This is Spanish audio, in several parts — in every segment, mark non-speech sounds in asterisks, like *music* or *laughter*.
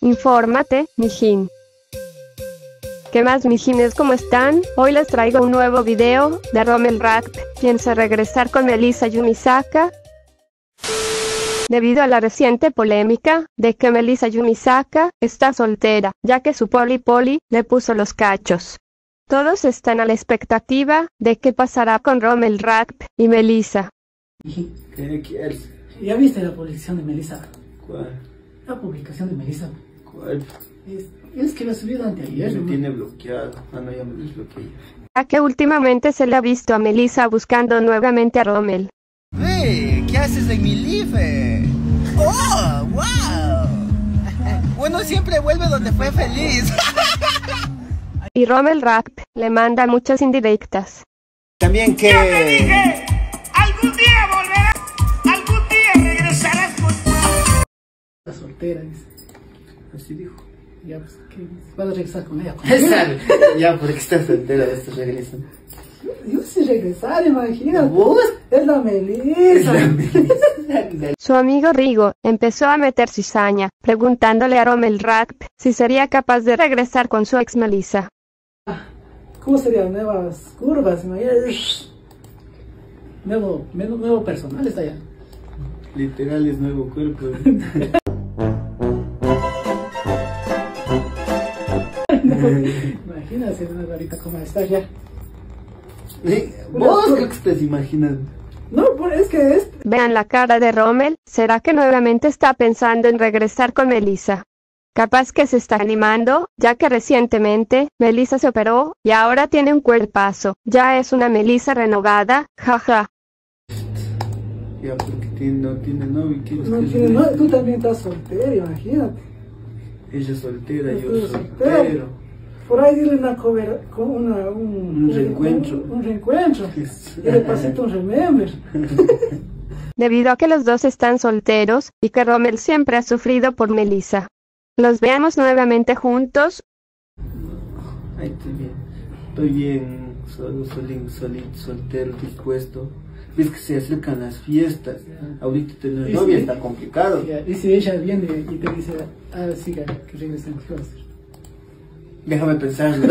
Infórmate, mijín. ¿Qué más mijines cómo están? Hoy les traigo un nuevo video de Rommel Rack, piensa regresar con Melissa Yumisaka. Debido a la reciente polémica de que Melissa Yumisaka está soltera, ya que su poli poli le puso los cachos. Todos están a la expectativa de qué pasará con Rommel Rack y Melissa. ¿Qué quieres? ¿Ya viste la publicación de Melissa? ¿Cuál? La publicación de Melissa. ¿Cuál? Es, es que la subido anteayer. Me ¿no? tiene bloqueado. Ah, no, ya me desbloqueé. Ya que últimamente se le ha visto a Melissa buscando nuevamente a Rommel. ¡Hey! ¿Qué haces en mi life? ¡Oh! ¡Wow! Uno siempre vuelve donde fue feliz. Y Rommel Rack le manda muchas indirectas. También que... soltera, dice. Así dijo. Ya, pues, ¿qué? Vas a regresar con ella. *laughs* ya, porque estás soltera, estás regresando. Yo sí regresar, imagínate. ¿Vos? Es la Melissa. *laughs* Su amigo Rigo empezó a meter cizaña, preguntándole a Rommel Rack si sería capaz de regresar con su ex Melissa. ¿Cómo serían nuevas curvas? Nuevo, nuevo, nuevo personal está allá. Literal es nuevo cuerpo. *laughs* *laughs* Imagínate, una ahorita cómo está ya. Eh, ¿Vos qué te imaginando? No, por- es que es. Vean la cara de Rommel, ¿será que nuevamente está pensando en regresar con Melissa? Capaz que se está animando, ya que recientemente Melissa se operó y ahora tiene un cuerpazo. Ya es una Melissa renovada, jaja. Ya, porque tiene, no tiene novio. ¿Quieres No, que tiene- no, tú también estás soltero, imagínate. Ella soltera, Tú yo soltero. soltero. Por ahí dile una cover, con una, un, Un reencuentro. Un, un reencuentro. Y de pasito un remember. *laughs* Debido a que los dos están solteros y que Rommel siempre ha sufrido por Melissa. Los veamos nuevamente juntos. Ay, estoy bien. Estoy bien, solo, solín, solín, soltero, dispuesto. Ves que se acercan las fiestas. Ahorita tener novia sí. está complicado. Y, y si ella viene y te dice, ah, siga, que regresen, ¿qué vas a hacer? Déjame pensar. *laughs*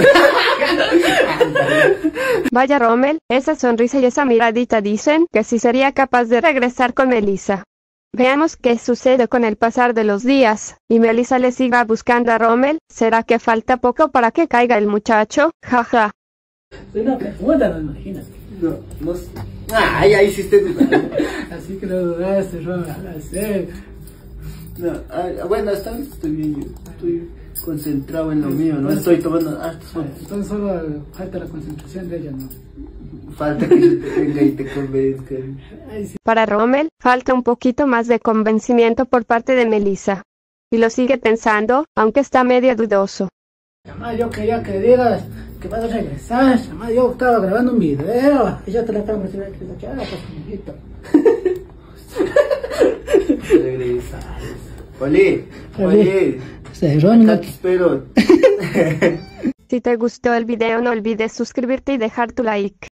Vaya Rommel, esa sonrisa y esa miradita dicen que sí sería capaz de regresar con Melissa. Veamos qué sucede con el pasar de los días, y Melissa le siga buscando a Rommel, ¿será que falta poco para que caiga el muchacho? Jaja. Es una pregunta, no imaginas. no, no sé. Ah, ya hiciste dudar. Así que lo dudaste, hacer. No, ah, bueno, hasta ahora estoy bien. Yo estoy concentrado en lo mío. No estoy tomando fotos. Entonces solo falta la concentración de ella, ¿no? Falta que yo te venga y te convenzca. Ay, sí. Para Rommel, falta un poquito más de convencimiento por parte de Melissa. Y lo sigue pensando, aunque está medio dudoso. Además, yo quería que digas que vas a regresar. Además, yo estaba grabando un video. Y ya te la cámara, que que ah, pues, amiguito. *laughs* Regresar. Oli, Oli. Oli. Se Ron, Acá te espero. *laughs* Si te gustó el video no olvides suscribirte y dejar tu like.